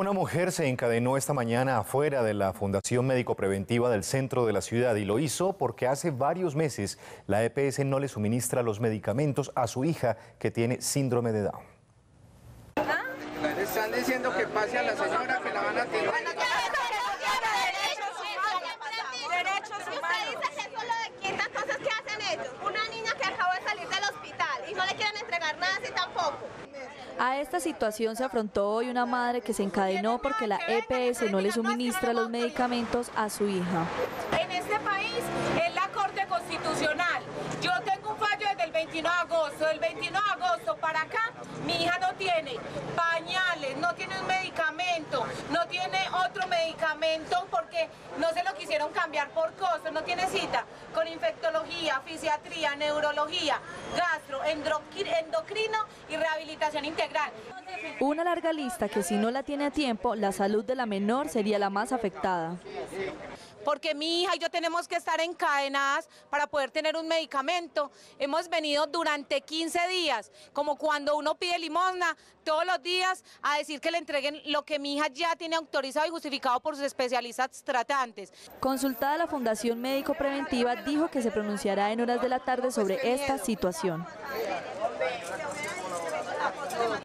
Una mujer se encadenó esta mañana afuera de la Fundación Médico Preventiva del centro de la ciudad y lo hizo porque hace varios meses la EPS no le suministra los medicamentos a su hija que tiene síndrome de Down. Le están diciendo que pase a la señora que la van a atender. derechos humanos. Usted dice que eso lo quita, entonces ¿qué hacen ellos? Una niña que acabó de salir del hospital y no le quieren entregar nada así tampoco. A esta situación se afrontó hoy una madre que se encadenó porque la EPS no le suministra los medicamentos a su hija. En este país es la Corte Constitucional. Yo tengo un fallo desde el 29 de agosto. Del 29 de agosto para acá, mi hija no tiene un medicamento, no tiene otro medicamento porque no se lo quisieron cambiar por costos, no tiene cita con infectología, fisiatría, neurología, gastro, endocri- endocrino y rehabilitación integral. Una larga lista que si no la tiene a tiempo, la salud de la menor sería la más afectada. Porque mi hija y yo tenemos que estar encadenadas para poder tener un medicamento. Hemos venido durante 15 días, como cuando uno pide limosna, todos los días a decir que le entreguen lo que mi hija ya tiene autorizado y justificado por sus especialistas tratantes. Consultada la Fundación Médico Preventiva, dijo que se pronunciará en horas de la tarde sobre esta situación.